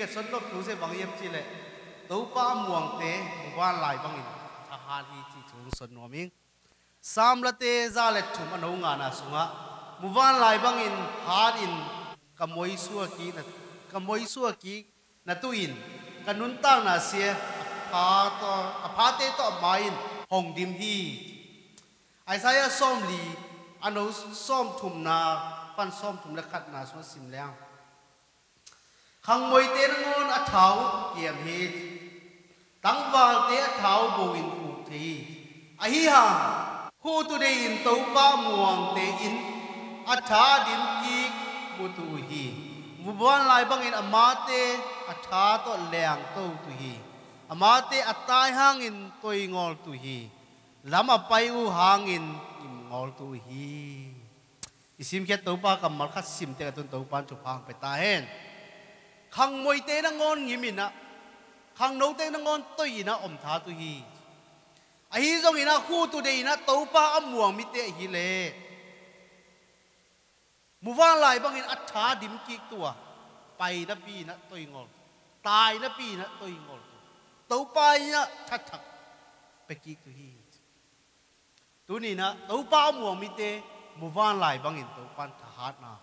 cái xuân lộc thú sẽ bằng yếm chi lệ tấu ba muang tế qua lại bằng in thà hà hi chỉ chúng xuân nó mình sam la te za le thum anau nga na sunga muwan lai bang in har in kamoi suwa ki na mối xua ki na tu in kanun tăng na xe phá to à, phá tế to main hồng dim hi Isaiah som anh à, ano som thum na pan som thum là khát na xuống sim lang khang moi te ngon a thau kiềm hi tăng vào te a thau bo in u thi a hi ha hu tu de in to pa muang te in a tha din ki mu tu hi mu bon lai bang in amate a tha to leang to tu hi amate a tai hang in toi ngol tu hi lama pai u hang in im ngol tu hi isim khet to pa kam mal khat sim te ka tun to chụp hàng phải ta hen ขังมวยเตนังอนยิมินะขังโนเตนังอนตุยนะอมทาตุฮีไอฮีจงอินะคู่ตุเดนะเต้าป้าอมวงมิเตฮีเลมูว่าลายบางอินอัจฉาดิมกิกตัว ไปนะปีนะตุยงอนตายนะปีนะตุยงอนเต้าป้านะทัดทักไปกิกตุฮีตัวนี้นะเต้าป้าอมวงมิเตมูว่าลายบางอินเต้าปันทหารนะ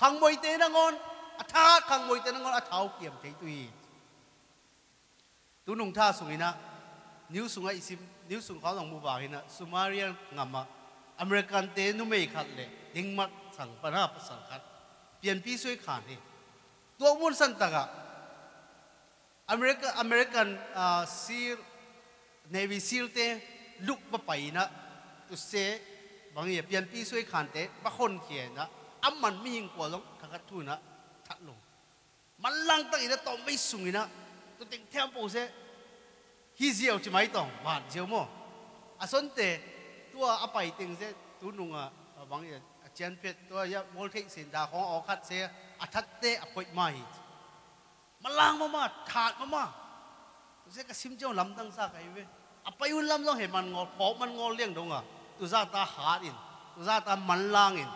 ขังมวยเตนังอน khang moi te na ngon ngimina khang no te na ngon toi na om tha tu hi a hi zong ina khu tu de ina to pa amuang mi te hi le mu wang lai bang in at tha dim ki tua pai na pi na toi ngol tai na pi na toi ngol to pa ina that thak pe ki tu hi tu ni na to pa amuang mi te mu wang lai bang in to pan tha hat na om pi hi khang moi te na ngon a tha khang moi te na ngon a thau kiam te tu hi tu nung tha sung ina new sunga isim new sung khaw nang mu ba hina sumarian ngama american te nu mei khat le ding mak sang pana pa sang khat pian pi sui khan ni to mun san ta ga america american uh, seal navy seal te luk pa pai na tu se bang ye pian pi sui khan te ba khon khie na am man mi hing ko long kha thắt na mà lăng man lang ta ina to mai sung ina tu ting thiam po se hi diệu chỉ mấy tổng bạn diệu mò à xuân tệ tôi à bảy tình sẽ tôi nung à bằng ya chén phết tôi ya mol thịnh xin đà khó ở khát sẽ à thắt tệ à quậy mày. Mà lăng mà mà, thạt mà mà. Tôi sẽ cái sim cho lắm tăng xa cái về à bay un lắm rồi hệ man ngol khó man ngol liền đúng à tôi ra ta hạt in tôi ra ta man lang in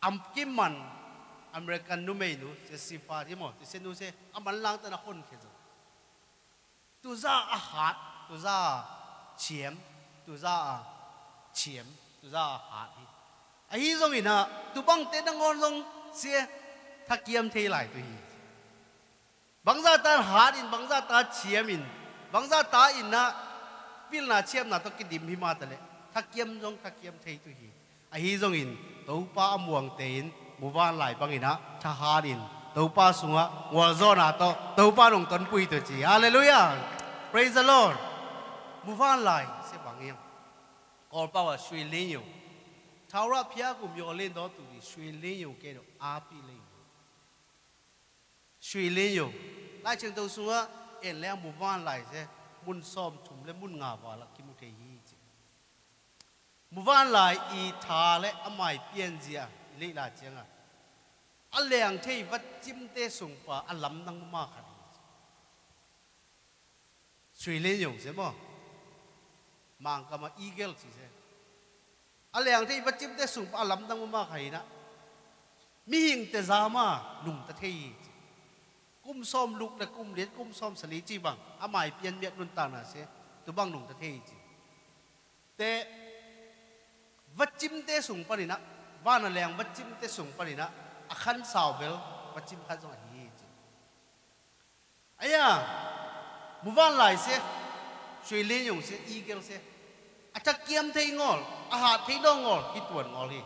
am kim man American nu mei nu, se sẽ sifa đi mò se nu se am man lang ta na hon khe zo. Tu za a hat, tu za chiếm tu ra chiếm tu ra hat hi. A hi zong ina tu bang te na ngon zong se tha kiam thei lai tu hi. Bang za ta hat in, bang za ta chiếm in, bang za ta in na pil na chiếm na to ki dim hi ma ta le. Tha kiam zong, tha kiam thei tu hi. A hi zong in, to pa muang te in van lai bang ina tha hat in tàu pa sunga wal zona to. Tàu pa nong ton pui to chi hallelujah. Praise the lord. On lại. Sẽ bằng em. Còn bao là suy lên nhiều. Thao ra phía của mình lên đó tụi suy lên nhiều cái đó áp đi lên suy lên nhiều. Lại trường tàu xuống em lẽ on lại sẽ muốn xóm chùm lên muốn ngả vào là kim một thế gì move on lại y thà lẽ amai biến gì à? Lấy là chăng à อันเลียงที่วัดจิมเตสุงปะอันลำนังมากขันสวยเลยอยู่ใช่ไหมมังกามาอีเกลสิเช่อันเลียงที่วัดจิมเตสุงปะอันลำนังมากขันนะมีหิงเตจามาหนุ่มตะเทียกุ้มซ้อมลูกและกุ้มเลี้ยกุ้มซ้อมสลีจีบังอาหมายเปลี่ยนเมียนุนตานาเสตัวบังหนุ่มตะเทียจีแต่วัดจิมเตสุงปะนี่นะบ้านอันเลียงวัดจิมเตสุงปะนี่นะ a khan sao bel pachim kha zong hi chi aya muwan lai se shui le yong se i gel se. A cha kiam thei ngol a ha thei do ngol ki tuan ngol hi.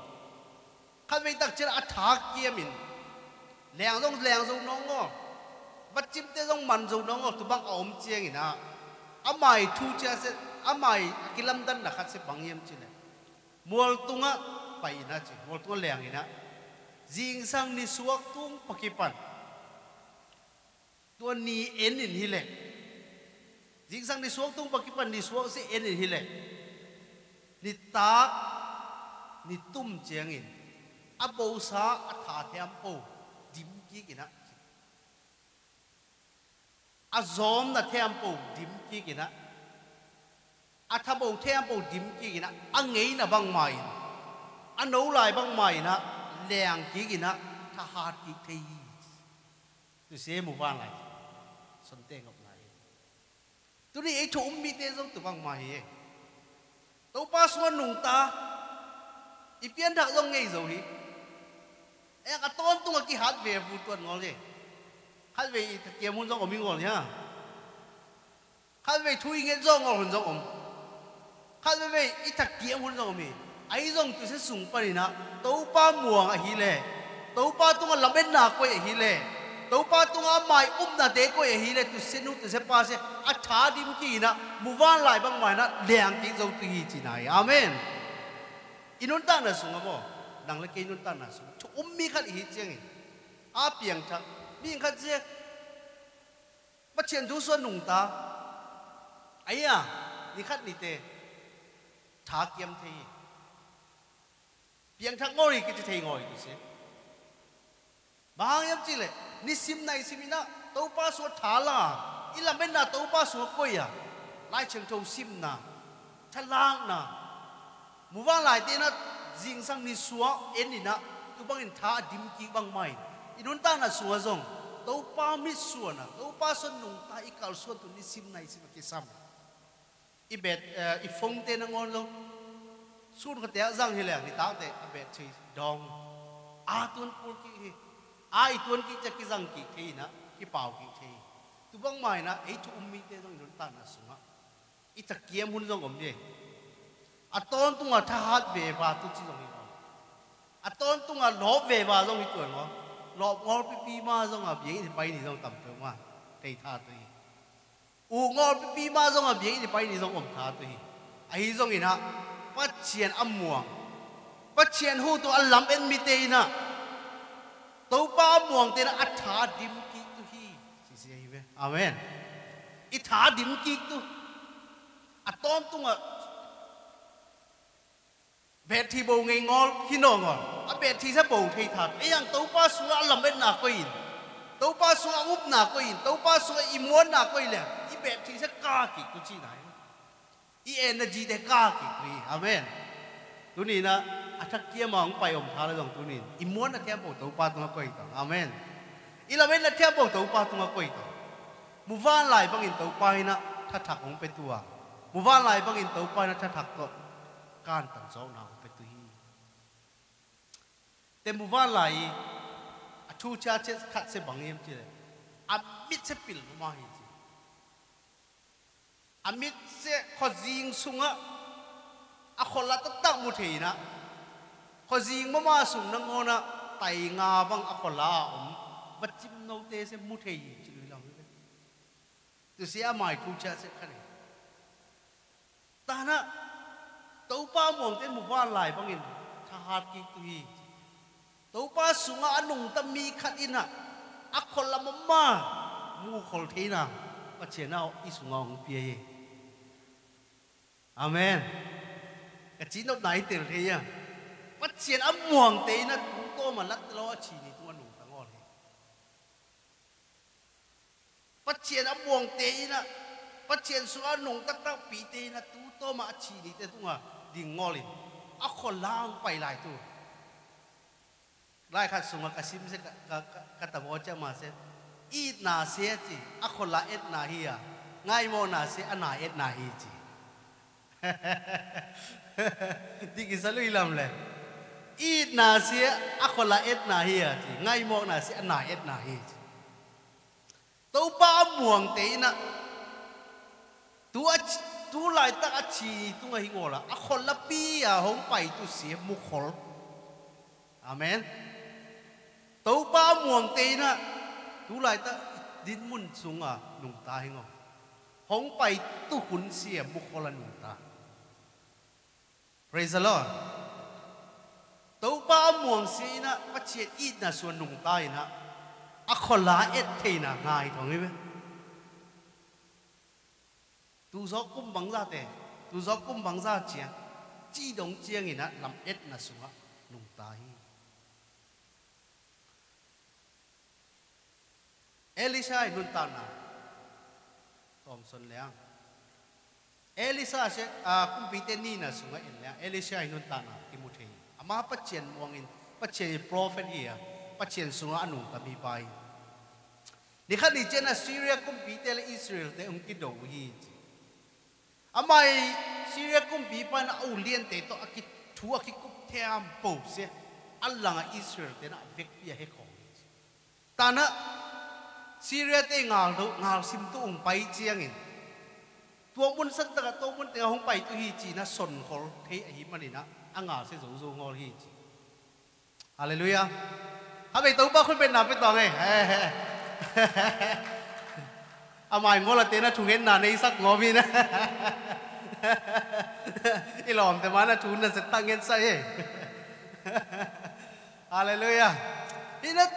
Khan vei tak chira a tha kiam in. Leng zong leng zong no ngol. Pachim te dong man dong nong ngol tu bang om chiang ina. A mai thu cha se a mai kilam dan na khat se bang yam chi ne. Mual tunga, pai na chi, mual tunga leng ina jing sang ni suak tung pakipan. Tua ni en in hile. Jing sang ni suak tung pakipan, ni suak si en in hile. Ni ta, ni tum chiang in. Abo sa, atha thiam po. Dim ki kina. A zom na thiam po, dim ki kina. A thabo thiam po, dim ki kina. A ngei na bang mai a nấu lại bang mai na leng ki gina tha hat ki thei tu se mu van lai son te ngop lai tu đi ấy chỗ mi te zong tu bang ma he to pa suan nung ta. I pian thak zong ngei zo hi e ka ton tu ki hat ve bu tuan ngol ge hat ve i ke mun zong dong mi ngol ya hat ve thui nge zong ngol hun zong om hat ve i ta ke mun zong dong omi ai dong tu sẽ sung pa na tàu pa muang a hi le tàu pa tung nga lamen na ko hi le tàu pa tung nga mai um na de ko hi le tu sẽ nu tu sẽ pa se a à, tha dim ki na mu van lai bang mai na liang ki zo tu hi chi nai amen. Inun ta na sunga mo à, dang le ke inun ta na sung chu um mi khat hi cheng a piang à, thak mi khat je bắt chuyện du xuân nùng ta. Ấy à đi khát đi tê. Thả kiếm thế piang thak ngori ki te ngoi tu se bang yam chi le ni sim nai simina to pa so thala ila men na to pa so ko ya lai cheng thâu sim na thalang na mu wa lai te na jing sang ni suwa en ni na tu bang in tha dim ki bang mai inun ta na suwa zong to pa mi suwa na to pa so nung ta ikal suwa tu ni sim nai sim ki sam ibet ifong i te na ngon lo sun ka te zang hi le ni ta te a be chi dong a tun pul ki hi ai tun ki cha ki zang ki thi na ki pau ki thi tu bang mai na ei tu ummi te dong nun ta na sunga i ta kiam hun dong om ye a ton tu nga tha hat ve ba tu chi dong hi a ton tu nga lo ve ba dong hi tuan mo lo ngor pi pi ma dong a bi ni pai ni dong tam pe ma te tha tu u ngor pi pi ma dong a bi ni pai ni dong om tha tu hi ai dong ina pa chien am muang pa chien hu tu alam en mi tê na. Tàu ba muang tên là thả dim ki tu hi. Si si hi ve amen. I thả dim ki tu. À tom tu nga à. bet thi bầu ngay ngó khi nọ ngó à bé thi sẽ bầu thì thật. Ấy rằng tàu ba su a làm bên na coi, in tàu ba su úp up na in tàu ba su im muốn muan na ko in bé thì sẽ thi sa tu ki tu chi nai i energy de ka ki tu amen tu ni na อาทักเกียมองไปอมทาเลยตรงตัวนี้อิมวนนะเทียบบอกตัวปาตรงก้อยต่ออาเมนอีลาเวนนะเทียบบอกตัวปาตรงก้อยต่อมูวานไหลบังอินตัวป้านะถ้าถักของเป็นตัวมูวานไหลบังอินตัวป้านะถ้าถักก็การตั้งสองนาวเป็นตัวฮีแต่มูวานไหลอาชูชาเชสขัดเสบังเอ็มจีเลยอามิดเสปิลมาฮี amit se kho jing sunga a khola ta ta mu thei na kho jing ma ma sung na ngona tai nga bang a khola om bat chim no te se mu thei chi lui lang tu se a mai thu cha se khane ta na tau pa mong te mu wa lai bang in tha hat ki tu hi tau pa sunga anung ta mi khat in na a khola ma ma mu khol thei na ปัจเจนาอิสุงองเปีย amen cái chín nốt này tiền thế ya bắt chiến âm muồng tế na cũng tô mà lắc lo chỉ ni tua nụ tăng ngon hết bắt chiến âm muồng tế na bắt chiến số nung tắc tắc bị tế na tu tô mà chỉ ni tế tung à đi ngon lên à khó lang bay lại tu lại khát sung cái sim sẽ cái cái tầm ô mà sẽ ít na sẽ chỉ à khó la ít na hi à ngay mô na sẽ anh na ít na hi chỉ ดิกิสลุยลำเลยอีนาเสียอัคละเอ็ดนาเฮียทีไงมองนาเสียนาเอ็ดนาเฮียตัวป้าม่วงตีนะตัวตัวไหลตักชีตัวหิงอละอัคละปีอะหงไปตัวเสียมุขลอเมนตัวป้าม่วงตีนะตัวไหลตักดินมุนสูงอะหนุ่มตาเหงอหงไปตัวขุนเสียมุขลหนุ่มตา Praise the Lord. Tâu ba muang si na, bắt chết ít na xuân nung tay na. A khó lá ít thầy na ngài thằng ấy. Tu gió cũng bằng ra tè. Tu gió cũng bằng ra chè. Chi đồng chiêng na làm ít na xuân nung tai. Elisha nun ta na. Thompson Leang. Elisa sẽ à cũng bị tên Nina xuống ngay nhá Elisa anh nôn tang Timothy ama bắt chuyện muang in bắt chuyện prophet here bắt chuyện xuống anh nung ta mi bay ni khát đi trên Syria cũng bị tên Israel để ông kinh đầu À ama Syria cũng bị ban âu liên tế to akit thu akit cũng theo bổ sẽ Allah Israel để nó vẹt bia hết khổ ta nó Syria tên ngal đâu ngal sim tu ông bay chiang in ตัวมุนสันตะตัวมุนเตะหงไปตุฮีจีนะสนขอเทอหิมันนี่นะอ่างาเสสูสูงอฮีจีฮาเลลูยาฮาไปตัวบ้าคุณเป็นนาเป็นต่อไงอามาองอละเตนะทุงเห็นนาในสักงอมีนะอีหลอมแต่มานะทุนน่ะเสตั้งเงินใส่ฮาเลลูยาอีนั่น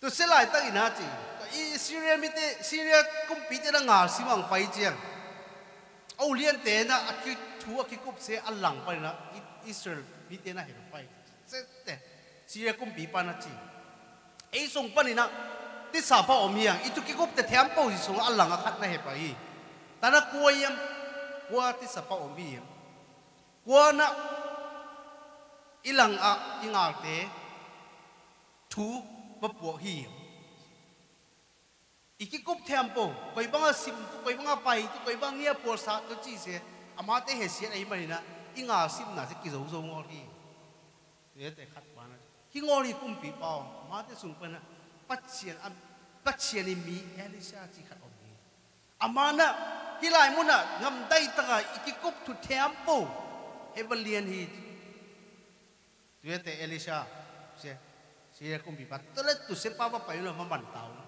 ตัวเสลายตั้งอินาจี อีซีเรียมิเตซีเรียกุมปีเตนะงาสิมังไปเจียงเอาเลียนเตนะอคิทัวคิกุบเสอัลลังไปนะอิสราเอลมิเตนะเห็นไปเสตซีเรียกุมปีปานะจีไอ้ส่งปนินะที่สาพอมียงอีตุกิกุบแต่แถมปูสิส่งอัลลังอาคัดนะเห็นไปแต่นะกลัวยมกลัวที่สาพอมียงกลัวนะอีหลังอะอีงาเตทูบปวกฮี iki kup tempo koi banga sim tu koi banga pai tu koi banga ya por sa tu chi se ama te he sia nei mari na inga sim na se ki zo zo ngor ki ye te khat pa na ki ngor i kum pi pa ma te sung pa na pat sia am pat sia ni mi elisa chi khat om ni ama na ki lai mu na ngam dai ta ga iki kup tu tempo evalian hi. Tu ye te elisa se sia kum pi pa to le tu se pa pa pa yo ma man tao.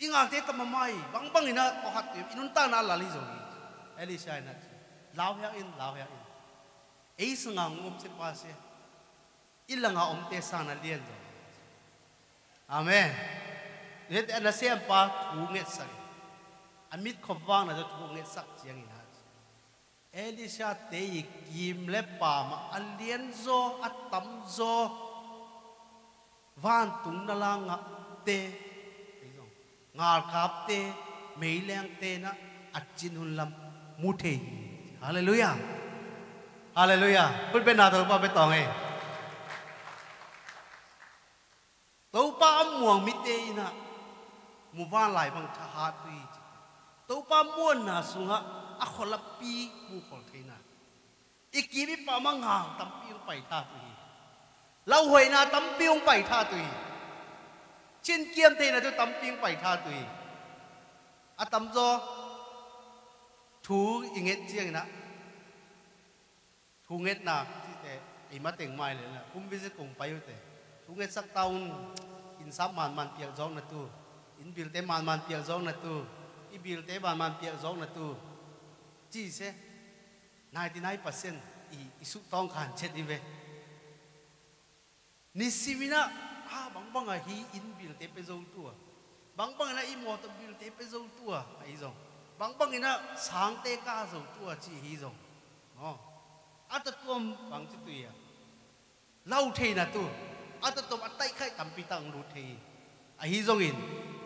ngal te tam ma bang bang ina o hat inun ta na lali zo. Gi eli na lao ya in, lao ya in. Ei sanga ngom se pa se ilanga om te sa na lien zo. Amen. Net na se pa thu nge sa amit khowang na zo thu nge sa chiang ina Elisa te kim le pa ma alien zo atam zo. Van tung na งาคาบเตไม่เลี้ยงเตนะอัจจินหุนลำมุเทฮาเลลูยาฮาเลลูยาพูดเป็นนาตัวป้าไปตองเอไงตัวป้าม่วงมิเตนะมูว่าหลายบางชาตุยตัวป้าม่วนนาสุงะอัคลปีมูขอลเทนะอีกีวิป้ามังหางตั้มปิ้งไปท่าตุยเราหวยนาตั้มปิ้งไปท่าตุย trên kiêm thì là tôi tấm piông phải tha tùy. À tấm do thú ý nghĩa riêng na thú nghĩa na thì thế. Ý mà tiếng mai lên là cũng biết cùng bay thế. Thú nghĩa sắc tao in sắp màn màn piang gió là tu in biểu tế màn màn piang gió là tu in biểu tế màn màn piang gió là tu chỉ sẽ 99% ý ý sụt tông khan chết đi về. Nisimina ha bang bang ah, a hi in bil te pe zo tua bang bang ah, na i mo to bil te pe zo tua ai zo bang bang ina sang te ka zo tua chi hi zo no. Ta tuom bang chi tuya lau the na tu. Ata tom tai khai tam pi tang lu the. A hi zo in.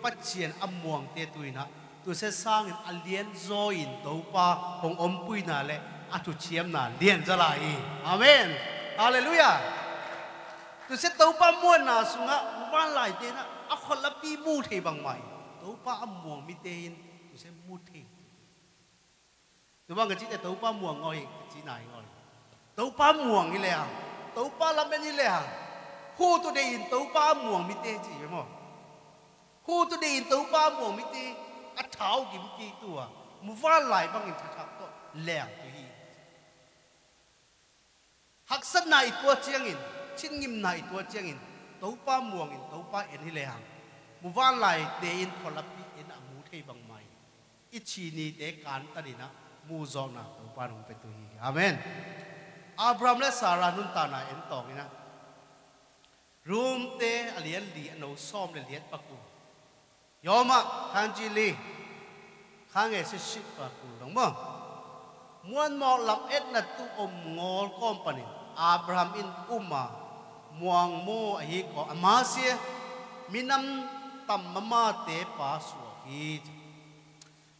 Pat chien am muang te tuina tu se sang in alien zo in to pa, hong om pui na le. Atu chiam na, lien za lai amen. Hallelujah tu sẽ tàu pa mua na sunga van lai te na a khol la pi mu the bằng mày. Tàu pa am muang mi te in tu sẽ mu the tu bang chi te tàu pa muang ngoi chi nai ngoi tàu pa muang ni le à? Tàu pa làm bên như le à? hu tu de in tàu pa mua mi thế chỉ phải không hu tu de in tàu pa mua mi te à tháo kim ki tu à? Mu van lai bằng in tha tha to lẹ tu hi hắc san này tua chiang in chín nghìn này tua chiang in tàu pa muang in tàu pa en hi le hang mu van lai te in pholapi in amu thei bang mai. Ít chi ni te kan ta ni na mu zo na tàu pa nong pe tu hi. Amen. Abraham le Sarah nun ta na en tong ina. Room te alian li no som le liet paku yoma kanji li. Khang e se ship paku dong mo. Muan mo lam et na tu om ngol company. Abraham in uma muang mo Ahi ko amasia minam tam mama te pa su hi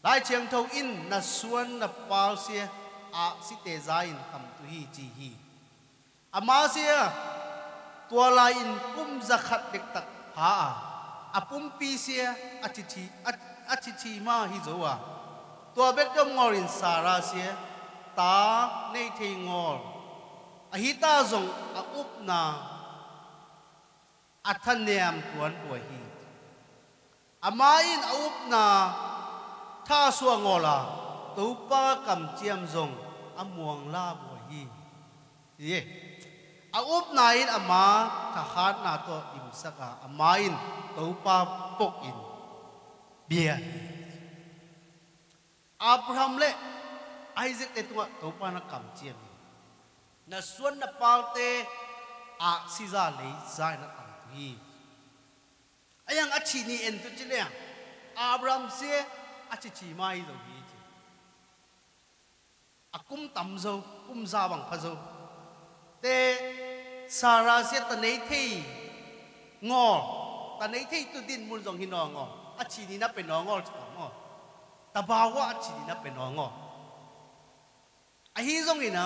lai chiang thâu in na suan na pal sia, a si te zain tam tu hi chi hi. Amasia tua lai in kum zakhat dek tak ha a. Apum pi sia, a chi chi, a chi chi ma hi zo wa tua bek dom ngor in sara sia, ta nei thei ngor. Ahita ta zong a up na a thân niam tuan bua hi ama in aup na, tha suwa ngola tu pa kam chiam zong a muang la bua hi ye aup na in à, ama tha khat na to im saka ama à, à, in tu pa pok in. Bia. Abraham le Isaac le tua tu pa na kam chiam na suan na palte a ra le zai na hi. Ayang achi ni en tu chile abram se achi chi mai do hi akum tam zo, kum za bang pha zo. Te sara se ta nei thei ngo. Ta nei thei tu din mun jong hi no ngo. Achi ni na pe no ngo ngo. Ta ba wa achi ni na pe no ngo. A hi zong ina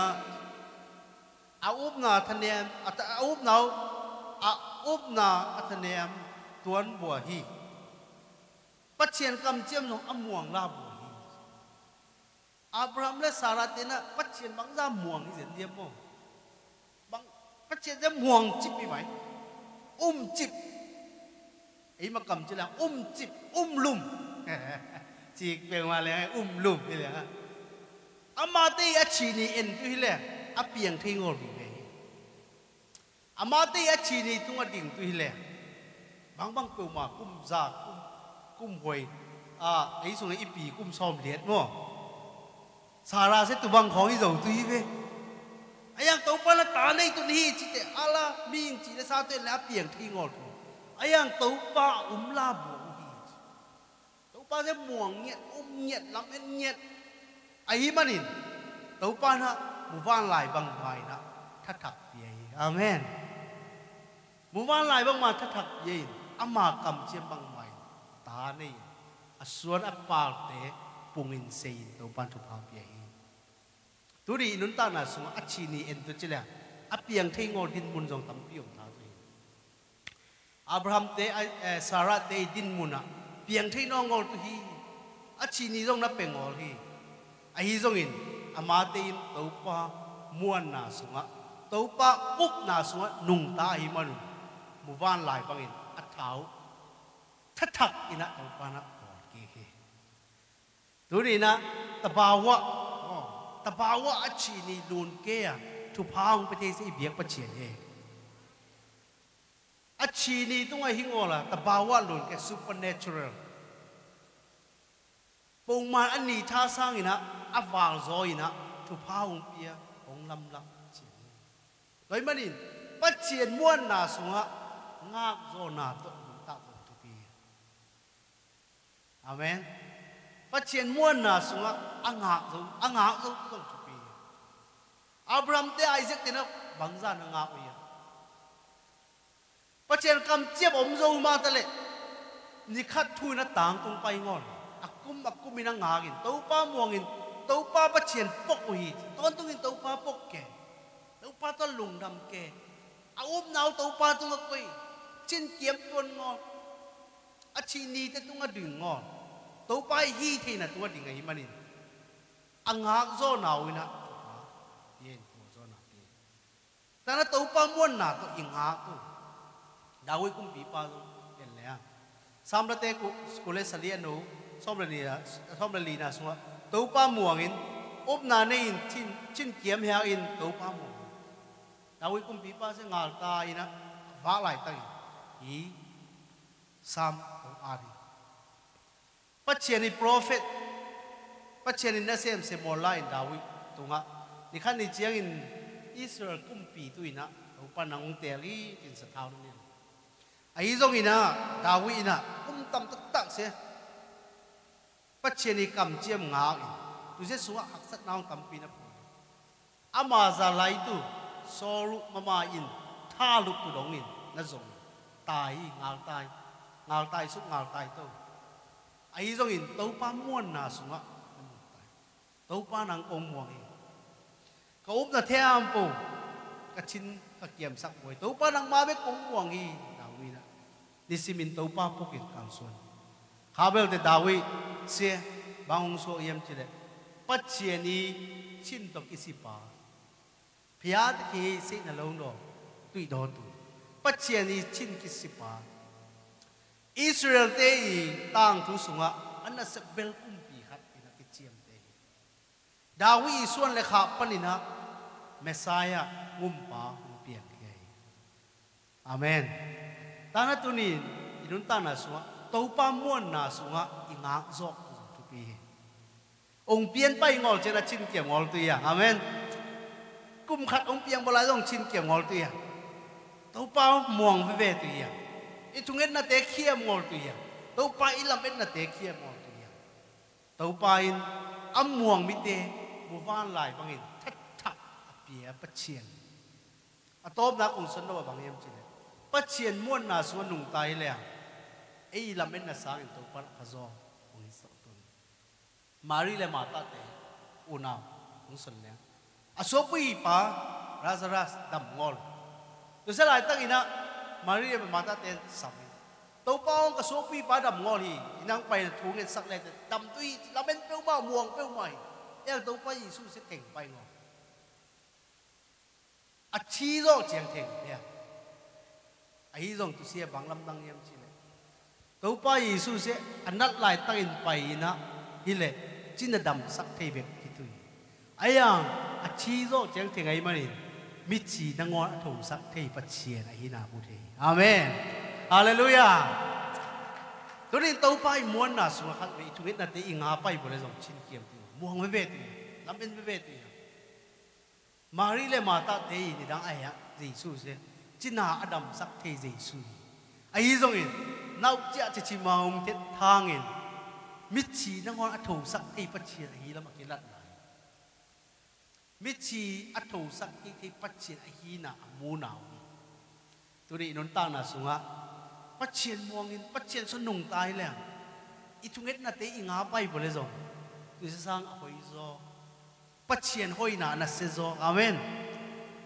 a up na thanem a up nau ốp na a thanem tuan bùa hi. Bắt chiến cầm chiêm giống âm muang la bùa hi. Abraham le Sarah tên là bắt chiến bằng ra muang gì diễn mô bằng, bắt chiến ra muang chip bị mày um chip ấy mà cầm chỉ là um chip um lùm. Chỉ về mà là um lùm thế là ama te a ni en tu hi le a Thi Ngồi ama te a chi ni tu nga ding tu hi bằng bang bang mà ma kum za, kum kum hoi. À ấy xuống ấy bì kum som liệt nó xà ra sẽ tụ băng khó đi dầu tùy về ấy ăn tấu pa là ta này tuần hi chỉ te ala ming chỉ để sao te la piang thei ngọt ấy ăn tau pa um la bù hi tau pa sẽ muang nhiệt um nhiệt lắm em nhiệt mà nhìn tấu pa nó một van lại bằng vài na. Thắt thắt vậy amen. มูมาลายบางมาทักเย็นอามากำเชียมบางไว้ตาเนี่อสวนอัปาลเตปุงอินเซีนตัวปันทุพาเปียตุรีนุนตานาสุงอชินีเอ็นตุจิละอเปียงเทงอดินบุนจงตั้มพิยงทาตัอับราฮัมเตอเอซาระเตดินมุนะเปียงเทนองอตุฮีอาชินีจงนับเปงอฮีอฮีจงอินอามาเตอินตัวปามวนนาสงะตัวปาปุ๊บนาสงะนุ่งตาหิมานุ mu van lai bang in a thau tha thak in a tau pa na khor ki hi tu na ta ba wa chi ni lun ke a thu phang pa te se biak pa chen he a chi ni tu ngai hing ola ta ba wa lun supernatural. Bông mà anh nhị tha sang ina à vào rồi ina chụp phao ông bia, ông lâm lâm. Chuyện đấy mà nhìn bắt chuyện muôn là xuống ngak zona to ta ko tu pi amen. Phát triển pa chen muan na sunga anga zo anga zo to tu pi abraham ai giết thì nó bang ra nó nga uya phát triển cầm chiep om zo mà ta lệ, ni khát thui nó tang tung bay ngon. Akum akum ina ngagin tàu pa muangin tàu pa phát triển bốc pok uhi tung tungin tàu pa bốc ke tàu pa to lung dam ke a à, um nau to pa tung a quay chín kiếm tuôn ngon. A chi ni ta tung a đừng ngon. Tấu pai hi thì là tung a đừng ngày mà nè. Ăn hạc do nào nè? Yên do nào yên ta nó tấu pa muôn nà to yên hạc to đào cũng bị pa to yên lẹ sam ra te cô lê sali anh nô som là nè som là lì nà xuống tấu pa muang in ốp nà nè in chín chín kiếm heo in tấu pa muang đào cũng bị pa, sẽ ngả ta in á vả lại tay hi sam ong ari. pachiani prophet pachiani na sem se mola in dawi tunga ni khan ni chiang in israel kumpi tuina ong panang teli in sa thau ni ai zong ina dawi ina kum tam tak tak se pachiani kam chiam nga in tu je suwa haksat naung kampi na ama za lai tu soru mama in tha luk tu dong in na zong tai ngal tai ngal tai su ngal tai to ai zong in to pa muan na sunga to pa nang ong muang in ka up na thiam pu ka chin ka kiam sak boy to pa nang ma be kong muang hi dawi na ni simin to pa pu kin kang suan kabel te dawi se bang so yam chile pat chia ni chin to kisi pa. Phia te ki se na long do tui do tu pat chia chín chin sĩ pa Israel te i tang thu sunga, anna se bel kum pi khat ina ki chiam te Dawi suan le kha panina, Messiah ngum pa hum piang ke Amen. Tana tunin inun tana á tàu pa muôn na sunga inga zok tu pi. Ông pian pai ngol chena chin kiam ngol tu ya. Amen. Kum khat ông piang bolai dong chin kiam ngol tu ya tàu bao muồng với về tụi em ít chúng em là té kia mồi tụi à, tàu ba ít làm em là té kia mồi tụi à, tàu ba in âm muồng mít té, mua van lại bằng hình thắt thắt bìa bất chiến à tôm đã cùng sân đâu bằng em chứ bất chiến muôn là xuống nùng tay lẹ ấy làm em là sáng in tàu ba là khá do bằng sợ tuần mari là té, u unao cũng sân lẹ à số bì pa razaras đầm ngol tôi sẽ lại tắc ina Maria mà ta tên sắm tàu bao cái số pi ba đầm ngon thì năng bay thu nghiện sắc này đầm tuy là bên tàu bao, muồng tàu mày. Em tàu bao gì sẽ thành bay ngon à chi rồi chẳng thành nha ấy rồi tôi sẽ bằng lâm đăng em chi này tàu bao gì su sẽ anh nát lại tắc in bay na hi lệ, chính là đầm sắc thay việc thì thôi ấy à à chi rồi chẳng thành ấy mà này mi chi na ngon thầu sắc thay pa chia này hi bu thế amen hallelujah tu nên tàu pai muan na xuống khát vậy chúng ta thấy ngã bay bữa dòng chín kiếm thì muang với về thì làm bên với ve thì mari le mata te ni dang ai á Giêsu se chin na Adam sắc thay Giêsu ai giống in nau cha chi chi maung te thang in mi chi na ngon thầu sắc thì bắt chia hi lắm chi lát này mít chỉ sắc thì phát triển chia hi na mu nào tôi đi nón tang na á phát triển muang in phát triển xuân nung tai lẹ ít chung hết na tế ngã bay bole rồi tôi sẽ sang hồi zo. Phát triển hồi na na sẽ zo. Amen.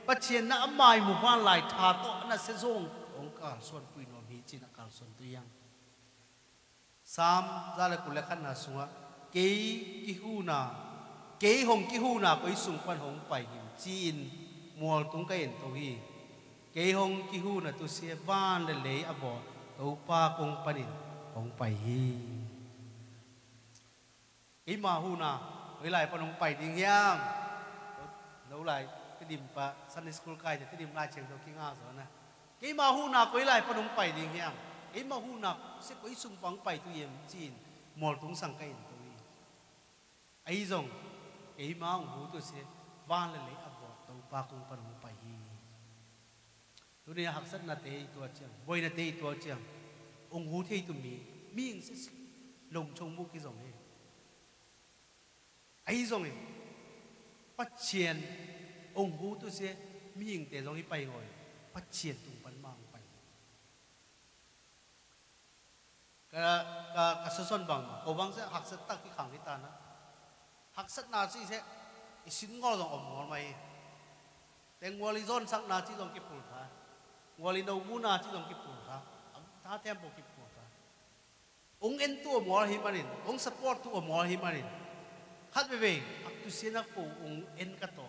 Phát triển na mai mu van lại thà to na sẽ zo. Ông cả xuân quy nó hi chỉ na kal son tu yang. Sam, za la kul khan na sunga ke ki hu na ke hong ki hu na koi sung pan hong pai him chin mua tung cái hiện to hi. Ke hong ki hu na tu se van lấy à bỏ tàu pa kong panin hong phải hi. Cái mà hu nào với lại pan hồng phải ding yang lâu lại, cái điểm pa Sunday school cái thì cái điểm lại trường đầu kinh ngạc rồi nè. Cái mà hu nào quấy lại phần hồng phải đi nghe cái mà hu nào sẽ quấy xung quanh bảy tu yếm chín mua tung sang cái tu đi ấy rồi cái mà ông hu tu sẽ van lên lấy abo tàu ba cùng phần hú bảy hi tu này học sát na tế tu chiang boy na tế tu chiang ông hu thế tu mi mi sẽ lồng trong mu cái dòng này. Ấy dòng này bắt triển ông hu tu sẽ mi bay rồi, phát triển ngồi bắt chiên tu ka ka ka sason bang ko bang se hak sat tak ki khang cái ta na hắc sắc na chi sẽ xin isin ngol dong ngon mày mai. Teng lý zon sắc na chi dong ki pul tha. Ngoli no mu na chi dòng kịp pul ta am ta thêm bộ kịp pul ta ong en tu mỏ hi manin. Ông support tu ngol hi manin. Hát về về ak tu xin na ko ong en cắt tổ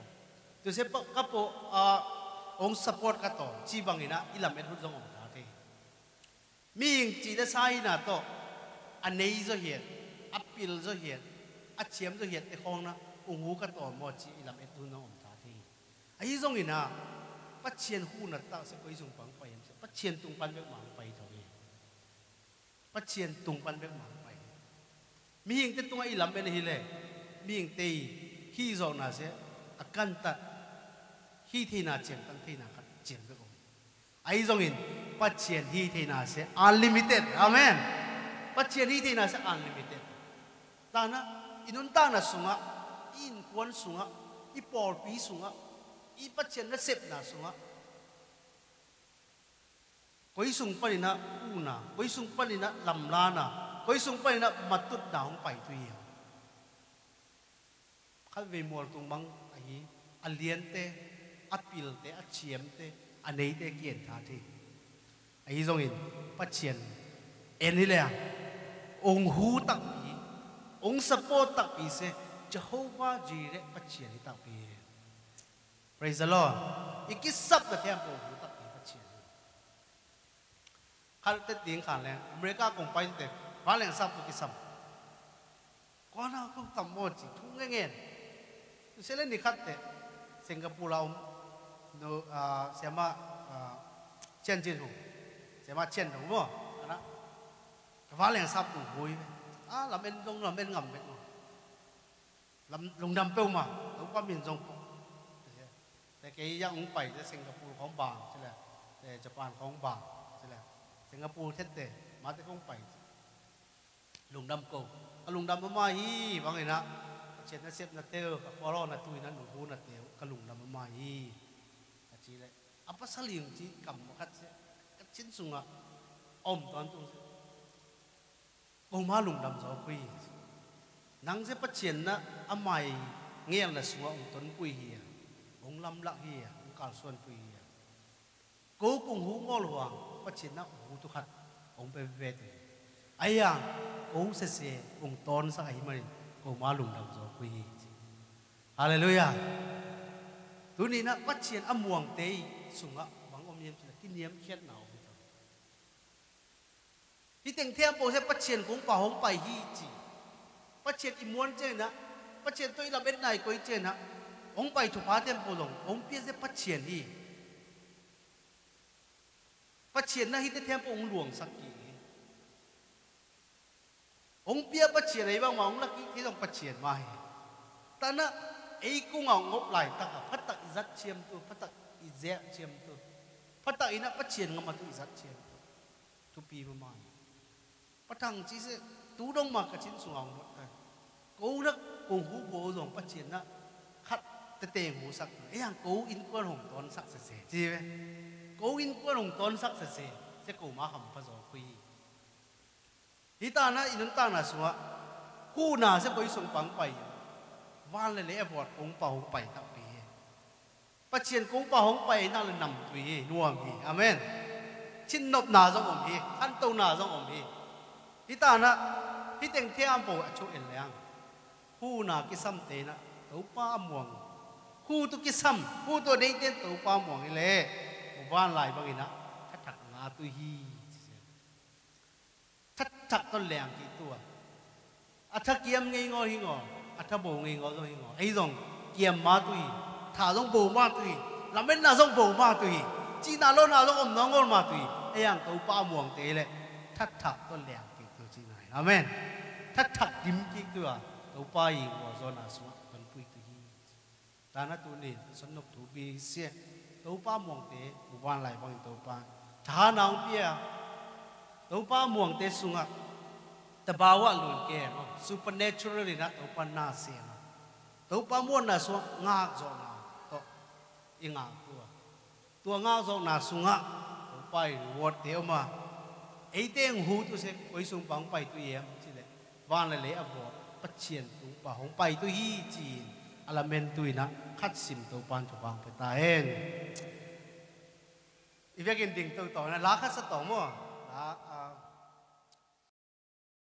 tu se bộ cắt bộ ong support cắt tổ chi bằng ina ilam en hu ta thế mình chỉ đã sai na to. Anh ấy อัดเชียมตัวเห็ดไอ้ของนะองหูกระต่อมอจีลำเอ็ดูน้องอมตาทีไอ้ยี่ทรงอีน่ะปัจเชียนหูนัดตาเสกไปส่งปังไปปัจเชียนตุงปันเบกหมางไปเท่านี้ปัจเชียนตุงปันเบกหมางไปมีหิงเตตัวไอ้ลำเป็นฮิเล่มีหิงตีขี้จองน่ะเสียอาการตัดขี้ที่น่าเจียงตั้งที่น่าขัดเจียงก็คงไอ้ทรงอินปัจเชียนที่ที่น่าเสียอันลิมิเต็ดอเมนปัจเชียนที่ที่น่าเสียอันลิมิเต็ดตานะ inun ta na sunga in quan sunga i por pi sunga i bắt chiến na sep na sunga koi sung pa na una koi sung pa na lam la na koi sung pa na matut na hong pai tu ya khal ve mol tung bang ai aliente apil te a chiam te anei te kien tha thi ai zong in pathian en hi le ong hu tak ông support tak pi se jehovah jire pathian hi tak pi praise the lord. Ikisap na temple hu tak pi pathian khal te ting khan le america kong pai te va leng sap tu kisam ko na ko tam mo chi thu nge nge se le ni khat te singapore la no a se ma chen jin hu sẽ mà chen đúng không? Đó. Vá liền sắp đủ vui à làm bên đông làm bên ngầm bên làm lùng đầm bêu mà đúng qua miền đông แต่ cái ยังองไปจะสิงคโปร์ของบางใช่ไหมแต่ญี่ปุ่นของบางใช่ไหมสิงคโปร์เท็ดเตมาแต่ของไปลุงดำโกลุงดำมาฮีบางไงนะเช่นนัเซฟนัเตลกับฟอลล์นัตุยนันหนูหูนัเตลกับลุงดำมาฮีจีเลย apa saling ji kam makat se chín sung à ôm toàn tung se ông má lùng đầm gió quy nắng sẽ phát triển na âm mày nghe là xuống ông tuấn quy hiền ông lâm lặng hiền ông cả xuân quy hiền cố cùng hú ngô hoàng phát triển na hú tu khát ông về về thì, ai à cố sẽ sẽ ông tôn sa ai mà cố má lùng đầm gió quy Hallelujah. Tu ni na phát triển âm muang tế sung á bằng ông niệm chỉ là kinh niệm khiết nào hi teng thiam po se pachien kung pa hong pai hi chi pachien i muan che na pachien toi la bet nai koi che na hong pai thu pa tem po long hong pia se pachien hi pachien na hi te thiam po ong luang sak ki ong pia pachien ai bang ma ong là ki thế dong pachien ma hi ta na ei ku ngau ngop lai ta ka phat tak izat chiam tu phat tak izia chiam tu phat tak ina pachien ngam tu izat chiam tu tu pi ma ma bắt thằng chỉ sẽ tú đông mà cả chín xuống ông đó cố đó cùng hú bố rồi bắt chiến đó khát tê tê ngủ sắc ấy hàng cố in quân hồng tôn sắc sẽ sẽ chi vậy cố in quân hồng tôn sắc sẽ sẽ sẽ cố má hầm phá rồi quy hi ta na in ta na suwa khu nào sẽ bơi xuống bằng bay van lên lấy vọt cũng bảo hồng bay tập bì bắt chiến cũng bảo hồng bay na là nằm tùy nuông gì amen chín nộp nào giống ông hi ăn tàu nào giống ông hi hi ta na hi teng the am po chu en leang. Hu na ki sam te na to pa muang. Hu tu ki sam hu to dei ten to pa muang le o van lai bang ina thắt thak nga tu hi thắt thak to leang ki tua. A tha kiam ngei ngo hi ngo, a tha bo ngei ngo hi ngo. Ai dong kiam ma tu hi. Thả dong bo ma tu hi. Làm bên nào dong bo ma tu hi. Chi nào lo nào dong om nong ngon ma tu hi. Ai yang to pa muang te le thắt thak to leang. อาเมนถ้าถักดิมกิตัวตัวไปหัวโซนาสวะมันปุยตัวฮีตานัตัวนี้สนุกถูบีเสียตัวป้ามองเตะหมู่บ้านไหลบางตัวป้าท้านางเปียตัวป้ามองเตะสุงะแต่บ่าวลุนเกม supernatural นะตัวป้านาเสียตัวป้ามวนนะสวะงาโซนาตัวอีงาตัวตัวงาโซนาสุงะตัวไปวอดเดียวมา ไอ้เต็งหูตัวเสกไปส่งบังไปตัวเยี่ยมสิเลยวันเลยเลยอวบปัจเจียนตุงป่าหงไปตัวฮีจีนอลาเมนตัวนะคัดสิมตัวปานถูกวางไปตายเองอีเวกินดิ่งตัวต่อนะลาคัสต่อมั่วลา